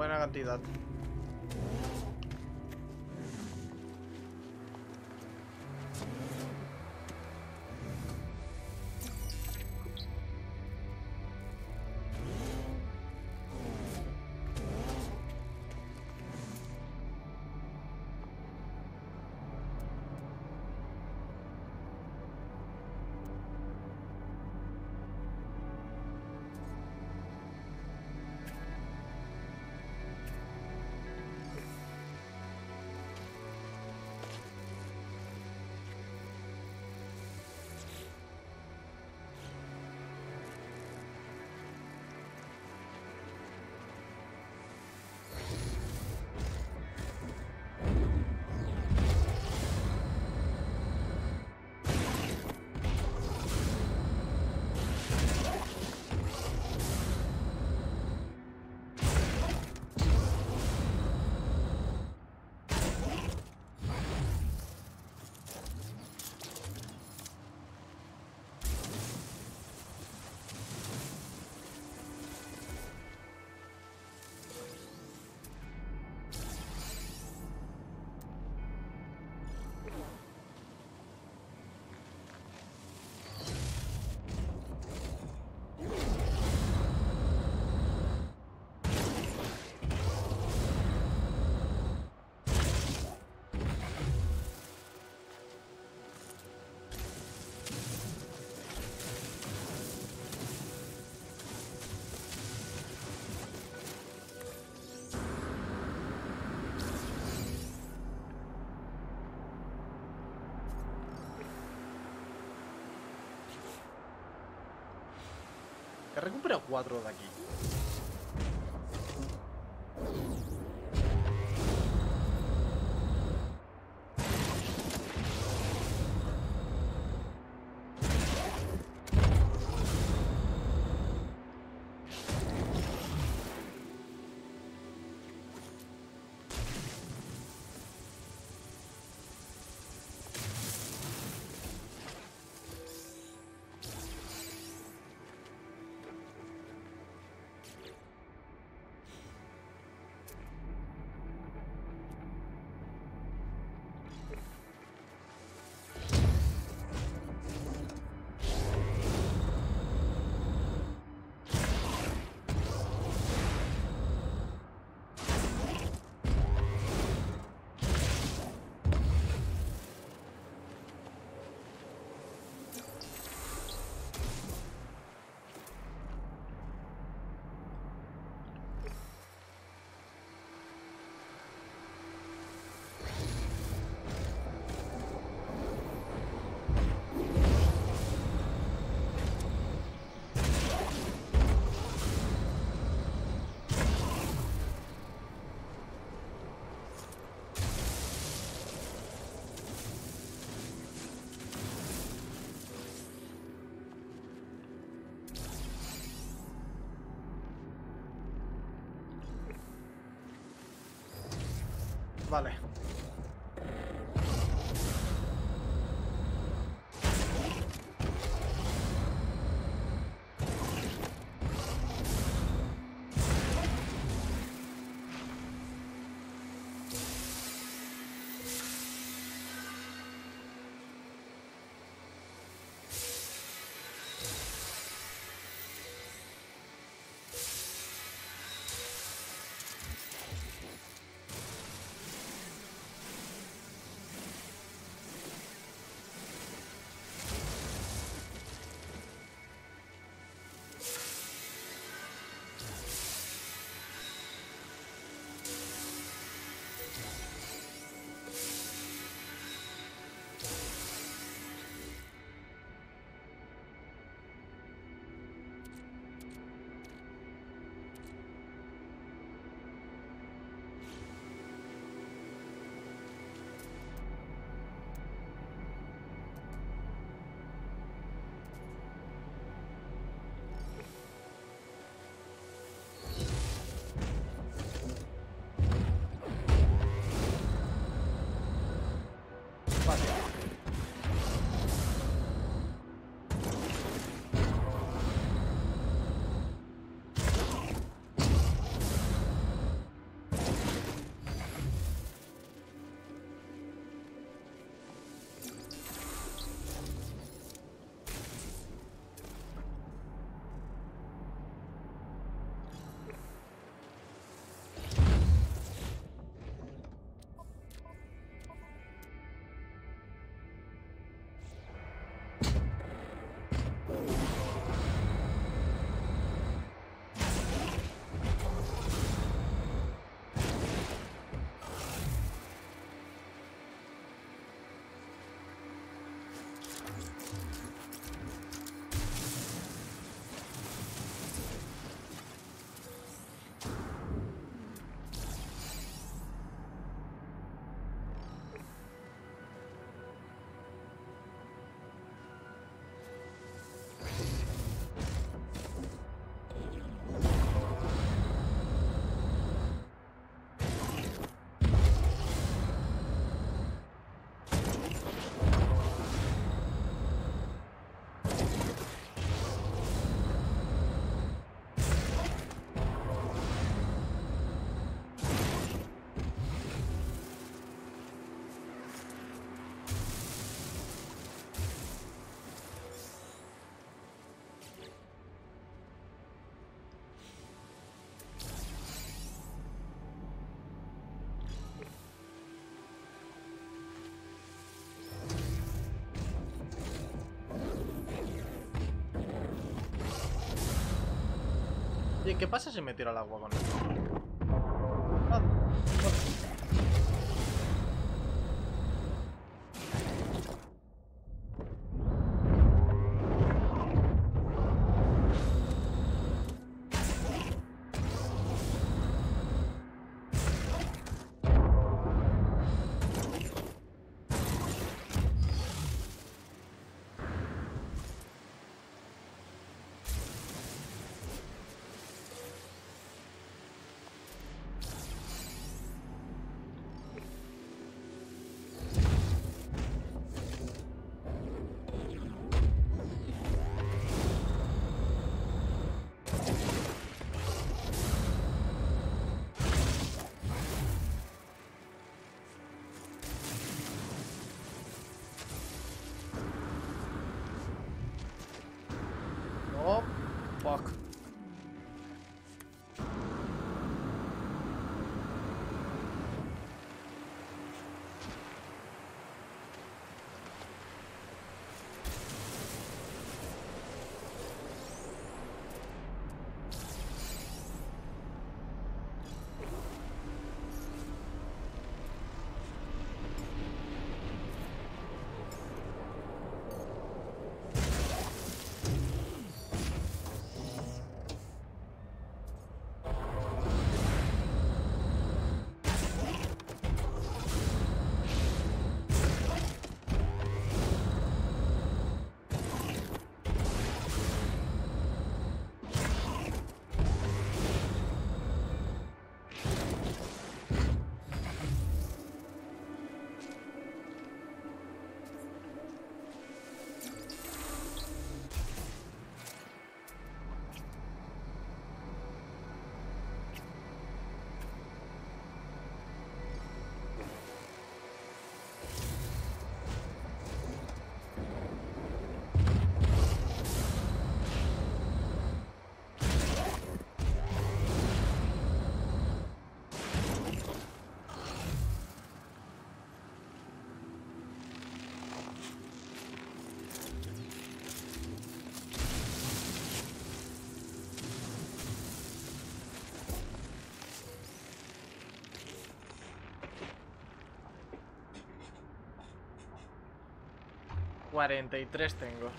buena cantidad. Recuperado cuatro de aquí. Vale. ¿Qué pasa si me tiro al agua con esto? 43 tengo.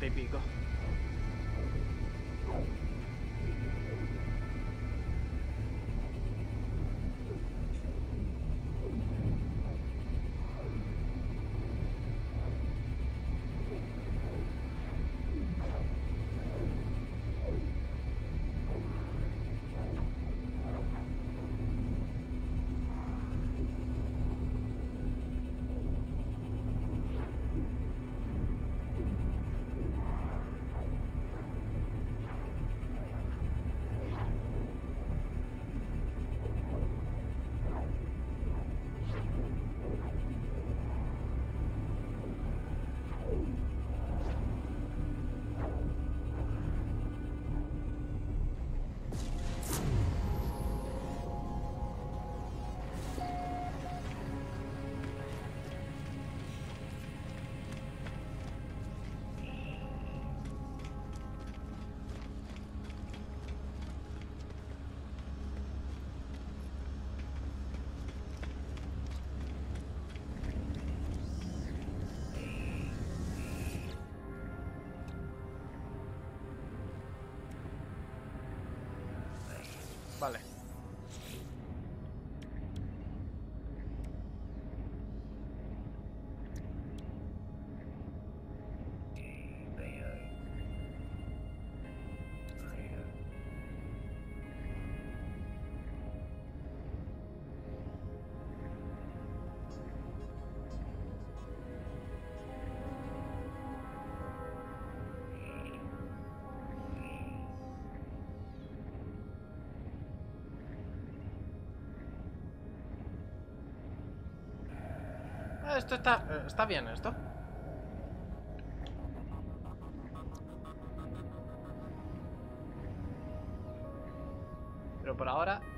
对比一个。Esto está... eh, está bien, esto. Pero por ahora...